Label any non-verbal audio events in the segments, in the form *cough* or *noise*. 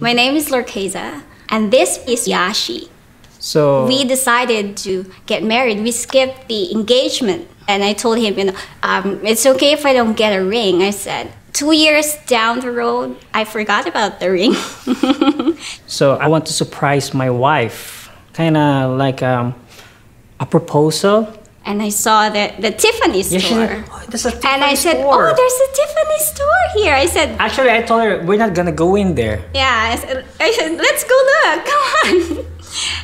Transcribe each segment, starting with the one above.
My name is Lorkeza, and this is Yashi. So We decided to get married. We skipped the engagement. And I told him, you know, um, it's okay if I don't get a ring. I said, two years down the road, I forgot about the ring. *laughs* so I want to surprise my wife, kind of like um, a proposal. And I saw the, the Tiffany Yeah, she store. oh, there's a and I Tiffany said, oh, store." oh, there's a Tiffany store here. I said, Actually, I told her we're not gonna go in there. Yeah, I said, I said, let's go look. *laughs* Come on.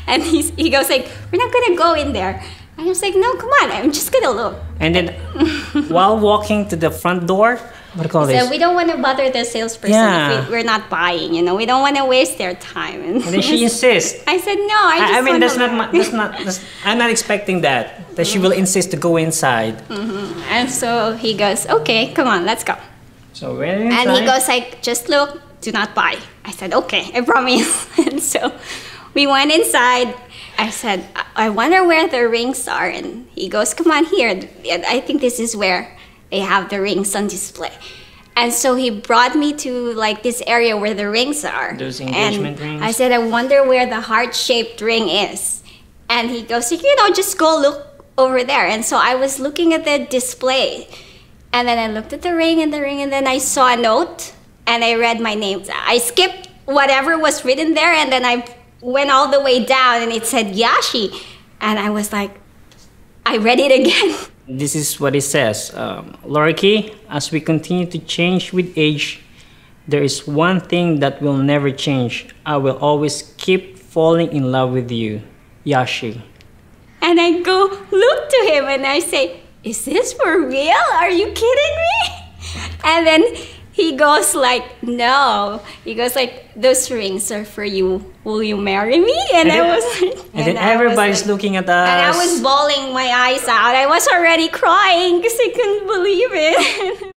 And he's, he goes like, we're not gonna go in there. And I was like, no, come on. I'm just gonna look. And then *laughs* while walking to the front door, what do you call So this? we don't want to bother the salesperson Yeah. if we, we're not buying. You know, we don't want to waste their time. And, And then she *laughs* insists. I said, no. I just I, I mean, that's not. My, that's not. That's, I'm not expecting that. That she will insist to go inside. Mm-hmm. And so he goes, okay, come on, let's go. So inside, And he goes like, just look, do not buy. I said, okay, I promise. *laughs* and so we went inside. I said, I I wonder where the rings are. And he goes, come on here. I think this is where they have the rings on display. And so he brought me to like this area where the rings are. Those engagement and rings? I said, I wonder where the heart-shaped ring is. And he goes, you know, just go look over there. And so I was looking at the display. And then I looked at the ring and the ring, and then I saw a note and I read my name. I skipped whatever was written there, and then I went all the way down and it said Yashi. And I was like, I read it again. *laughs* This is what it says. Um, as we continue to change with age, there is one thing that will never change. I will always keep falling in love with you, Yashi. And I go look to him and I say, Is this for real? Are you kidding me? *laughs* And then he goes like, No. He goes like, Those rings are for you. Will you marry me? *laughs* And, And I was like, *laughs* And then I everybody's like- looking at us. And I was bawling my eyes out. I was already crying because I couldn't believe it.